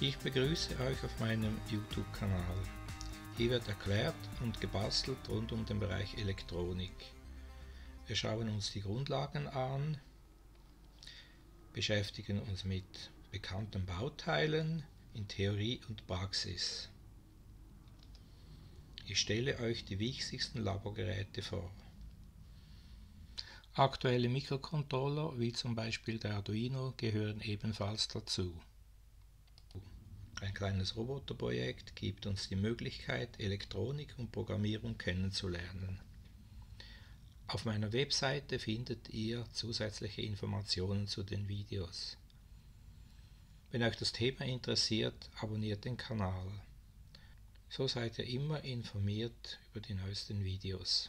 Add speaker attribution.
Speaker 1: Ich begrüße euch auf meinem YouTube-Kanal. Hier wird erklärt und gebastelt rund um den Bereich Elektronik. Wir schauen uns die Grundlagen an, beschäftigen uns mit bekannten Bauteilen in Theorie und Praxis. Ich stelle euch die wichtigsten Laborgeräte vor. Aktuelle Mikrocontroller wie zum Beispiel der Arduino gehören ebenfalls dazu. Ein kleines Roboterprojekt gibt uns die Möglichkeit, Elektronik und Programmierung kennenzulernen. Auf meiner Webseite findet ihr zusätzliche Informationen zu den Videos. Wenn euch das Thema interessiert, abonniert den Kanal. So seid ihr immer informiert über die neuesten Videos.